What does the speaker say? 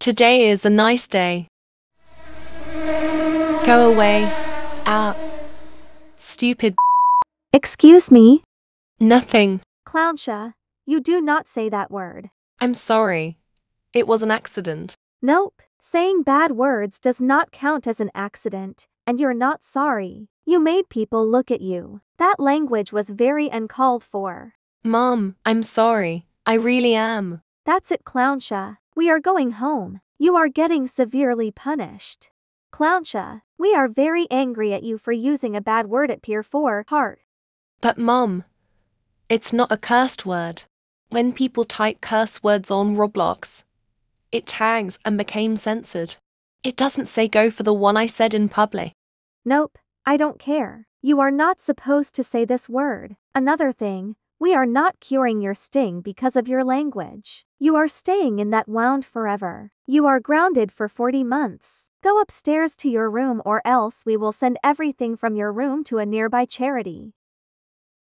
Today is a nice day. Go away. Out. Stupid. Excuse me? Nothing. ClownXiao, you do not say that word. I'm sorry. It was an accident. Nope. Saying bad words does not count as an accident, and you're not sorry. You made people look at you. That language was very uncalled for. Mom, I'm sorry. I really am. That's it, ClownXiao. We are going home. You are getting severely punished. ClownXiao, we are very angry at you for using a bad word at Pier 4 Park. But Mom, it's not a cursed word. When people type curse words on Roblox, it tags and became censored. It doesn't say go for the one I said in public. Nope, I don't care. You are not supposed to say this word. Another thing, we are not curing your sting because of your language. You are staying in that wound forever. You are grounded for 40 months. Go upstairs to your room or else we will send everything from your room to a nearby charity.